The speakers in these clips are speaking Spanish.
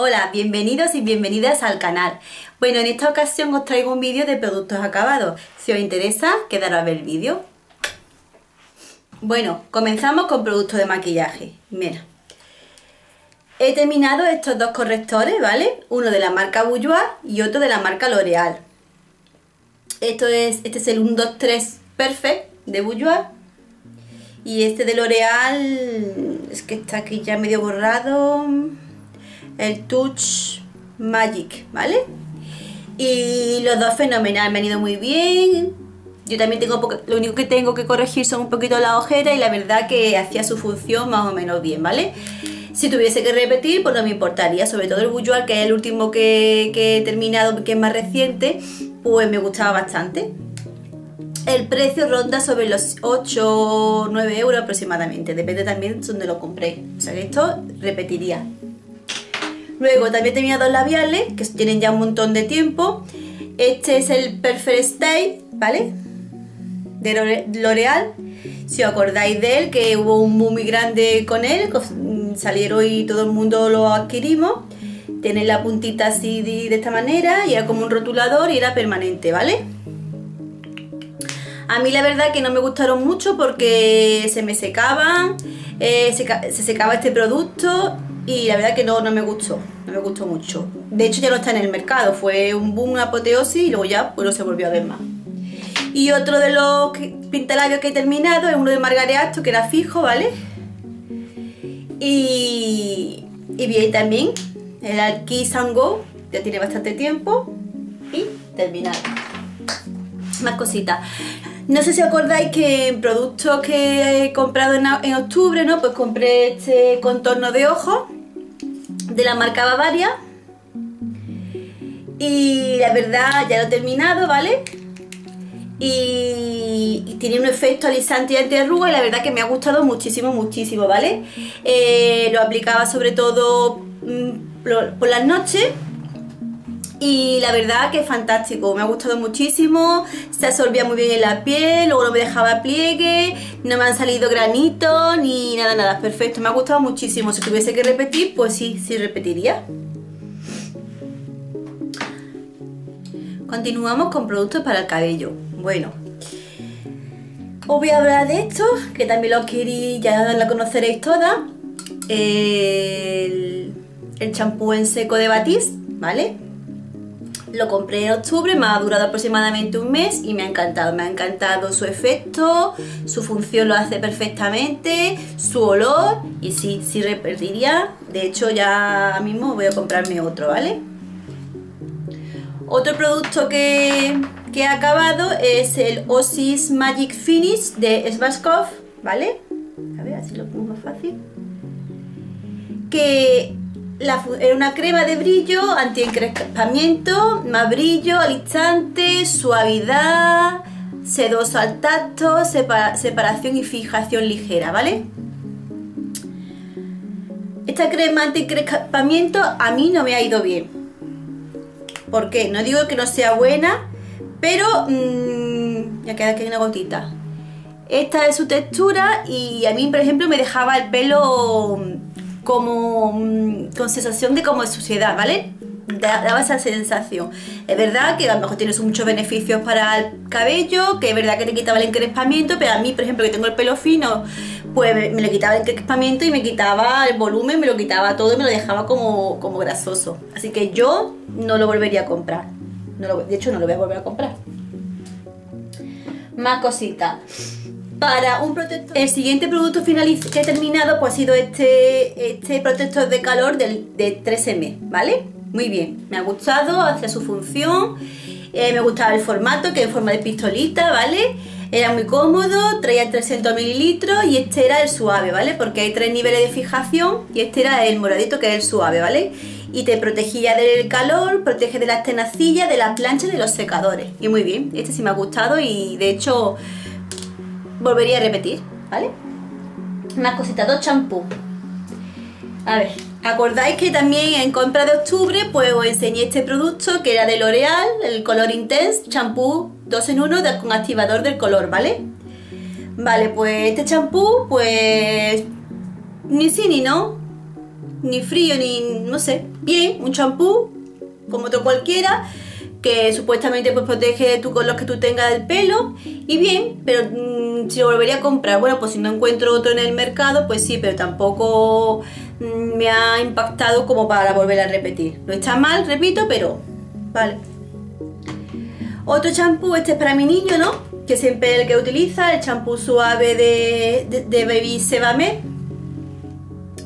Hola, bienvenidos y bienvenidas al canal. Bueno, en esta ocasión os traigo un vídeo de productos acabados. Si os interesa, quedaros a ver el vídeo. Bueno, comenzamos con productos de maquillaje. Mira, he terminado estos dos correctores, ¿vale? Uno de la marca Bourjois y otro de la marca L'Oreal. Esto es, este es el 123 Perfect de Bourjois y este de L'Oreal es que está aquí ya medio borrado el Touch Magic, ¿vale? Y los dos fenomenal, me han ido muy bien. Yo también tengo, lo único que tengo que corregir son un poquito las ojeras y la verdad que hacía su función más o menos bien, ¿vale? Si tuviese que repetir, pues no me importaría, sobre todo el Bujual, que es el último que, he terminado, que es más reciente, pues me gustaba bastante. El precio ronda sobre los 8 o 9 euros aproximadamente, depende también de donde lo compré. O sea que esto repetiría. Luego también tenía dos labiales que tienen ya un montón de tiempo. Este es el Perfect Stay, ¿vale? De L'Oreal. Si os acordáis de él, que hubo un boom muy grande con él, mm, salieron y todo el mundo lo adquirimos. Tiene la puntita así de, esta manera y era como un rotulador y era permanente, ¿vale? A mí la verdad que no me gustaron mucho porque se me secaban, eh, se secaba este producto y la verdad que no, no me gustó, no me gustó mucho. De hecho ya no está en el mercado, fue un boom, una apoteosis y luego ya pues no se volvió a ver más. Y otro de los pintalabios que he terminado es uno de Margaret Astor que era fijo, ¿vale? Y, y bien también el Kiss and Go, ya tiene bastante tiempo y terminado. Más cositas. No sé si acordáis que en productos que he comprado en, en octubre, ¿no? Pues compré este contorno de ojos de la marca Bavaria. Y la verdad ya lo he terminado, ¿vale? Y, tiene un efecto alisante y antiarruga y la verdad que me ha gustado muchísimo, muchísimo, ¿vale? Eh, lo aplicaba sobre todo mm, por las noches y la verdad que es fantástico, me ha gustado muchísimo, se absorbía muy bien en la piel, luego no me dejaba pliegue, no me han salido granitos ni nada, nada, perfecto, me ha gustado muchísimo, si tuviese que repetir, pues sí, sí repetiría. Continuamos con productos para el cabello. Bueno, os voy a hablar de esto, que también lo queréis, ya la conoceréis toda. El champú en seco de Batiste, ¿vale? Lo compré en octubre, me ha durado aproximadamente un mes y me ha encantado. Me ha encantado su efecto, su función lo hace perfectamente, su olor y sí, sí repetiría. De hecho ya mismo voy a comprarme otro, ¿vale? Otro producto que, que he acabado es el Osis Magic Finish de Svashkov, ¿vale? A ver, así lo pongo más fácil. Que era una crema de brillo, anti-encrespamiento, más brillo al instante, suavidad, sedoso al tacto, separación y fijación ligera, ¿vale? Esta crema anti-encrespamiento a mí no me ha ido bien. ¿Por qué? No digo que no sea buena, pero mmm, ya queda aquí una gotita. Esta es su textura y a mí, por ejemplo, me dejaba el pelo como mm, con sensación de como de suciedad, ¿vale? Daba esa sensación. Es verdad que a lo mejor tienes muchos beneficios para el cabello, que es verdad que te quitaba el encrespamiento, pero a mí, por ejemplo, que tengo el pelo fino, pues me lo quitaba el encrespamiento y me quitaba el volumen, me lo quitaba todo y me lo dejaba como, como grasoso. Así que yo no lo volvería a comprar. De hecho, no lo voy a volver a comprar. Más cositas para un protector. El siguiente producto final que he terminado pues ha sido este, este protector de calor del, de 3M, ¿vale? Muy bien, me ha gustado, hacia su función, eh, me gustaba el formato que es en forma de pistolita, ¿vale? Era muy cómodo, traía 300 mililitros y este era el suave, ¿vale? Porque hay tres niveles de fijación y este era el moradito que es el suave, ¿vale? Y te protegía del calor, protege de las tenacillas, de las planchas, de los secadores. Y muy bien, este sí me ha gustado y de hecho volvería a repetir, ¿vale? Más cositas, dos champús. A ver, acordáis que también en compra de octubre pues os enseñé este producto que era de L'Oreal, el Color Intense champú 2 en 1 con activador del color, ¿vale? Vale, pues este champú pues ni sí ni no. ni frío, ni no sé, bien, un champú como otro cualquiera que supuestamente pues protege tú con los que tú tengas del pelo y bien, pero mm, si lo volvería a comprar, bueno, pues si no encuentro otro en el mercado, pues sí, pero tampoco mm, me ha impactado como para volver a repetir. No está mal, repito, pero vale. Otro champú, este es para mi niño, ¿no? Que siempre es el que utiliza, el champú suave de, de, Baby Sebame.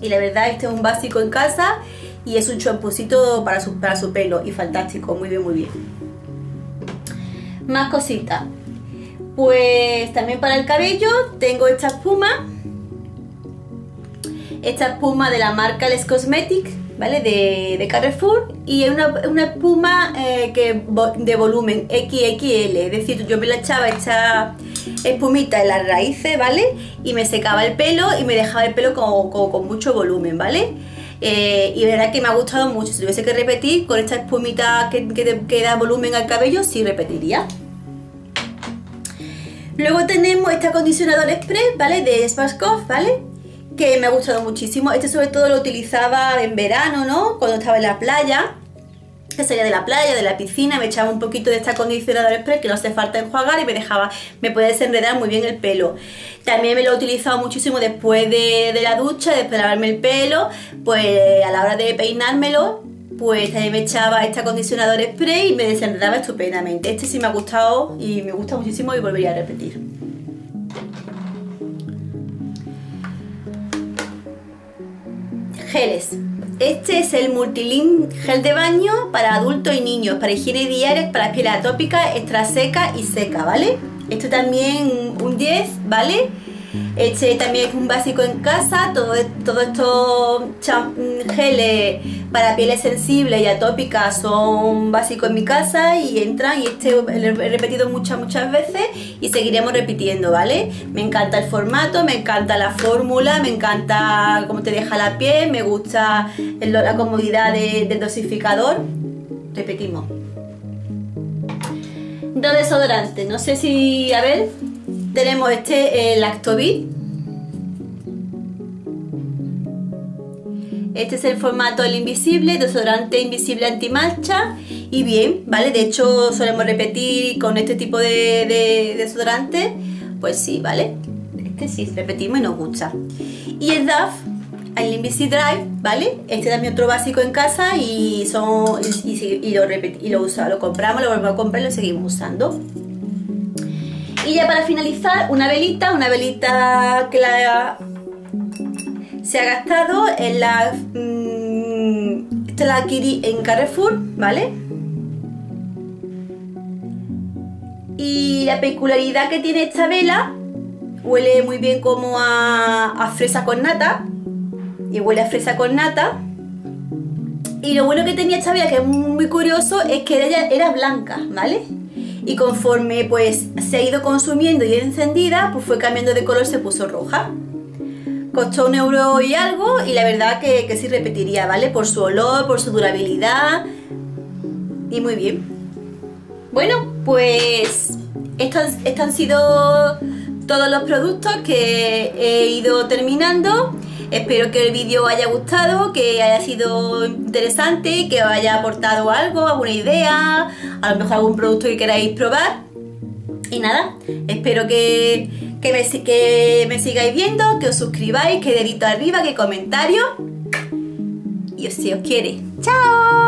Y la verdad, este es un básico en casa y es un champucito para para su pelo y fantástico, muy bien, muy bien. Más cositas. Pues también para el cabello tengo esta espuma. Esta espuma de la marca Les Cosmetics, ¿vale? De, Carrefour. Y es una, espuma eh, que, de volumen XXL. Es decir, yo me la echaba esta espumita en las raíces, ¿vale? Y me secaba el pelo y me dejaba el pelo con mucho volumen, ¿vale? Eh, y verdad que me ha gustado mucho. Si tuviese que repetir con esta espumita que, que, da volumen al cabello, sí repetiría. Luego tenemos este acondicionador express, ¿vale? De Spaskov, ¿vale? Que me ha gustado muchísimo. Este sobre todo lo utilizaba en verano, ¿no? Cuando estaba en la playa que salía de la playa, de la piscina, me echaba un poquito de este acondicionador express que no hace falta enjuagar y me dejaba, me puede desenredar muy bien el pelo. También me lo he utilizado muchísimo después de, la ducha, después de lavarme el pelo, pues a la hora de peinármelo, pues también me echaba este acondicionador spray y me desenredaba estupendamente. Este sí me ha gustado y me gusta muchísimo y volvería a repetir. Geles. Este es el Multilink Gel de Baño para adultos y niños, para higiene diaria, para piel atópica, extra seca y seca, ¿vale? Esto también un 10, ¿vale? Este también es un básico en casa, todo, todo estos geles para pieles sensibles y atópicas son básicos en mi casa y entran y este lo he repetido muchas, muchas veces y seguiremos repitiendo, ¿vale? Me encanta el formato, me encanta la fórmula, me encanta cómo te deja la piel, me gusta la comodidad del dosificador. Repetimos. Dos desodorantes, no sé si, a ver, tenemos este, el Actovit. Este es el formato del invisible, desodorante invisible antimancha y bien, ¿vale? De hecho solemos repetir con este tipo de, desodorante, pues sí, ¿vale? Este sí, repetimos y nos gusta. Y el DAF, el Invisidrive, ¿vale? Este es también otro básico en casa y, lo, y lo, lo compramos, lo volvemos a comprar y lo seguimos usando. Y ya para finalizar, una velita, una velita que la se ha gastado en la mmm, esta la adquirí en Carrefour, ¿vale? Y la peculiaridad que tiene esta vela huele muy bien como a, fresa con nata y huele a fresa con nata y lo bueno que tenía esta vela que es muy curioso es que ella era blanca, ¿vale? Y conforme pues se ha ido consumiendo y encendida, pues fue cambiando de color, se puso roja. Costó un euro y algo y la verdad que, que sí repetiría, ¿vale? Por su olor, por su durabilidad y muy bien. Bueno, pues estos, estos han sido todos los productos que he ido terminando. Espero que el vídeo haya gustado, que haya sido interesante, que os haya aportado algo, alguna idea, a lo mejor algún producto que queráis probar. Y nada, espero que, que, me, que me sigáis viendo, que os suscribáis, que dedito arriba, que comentario. Y si os quiere. ¡Chao!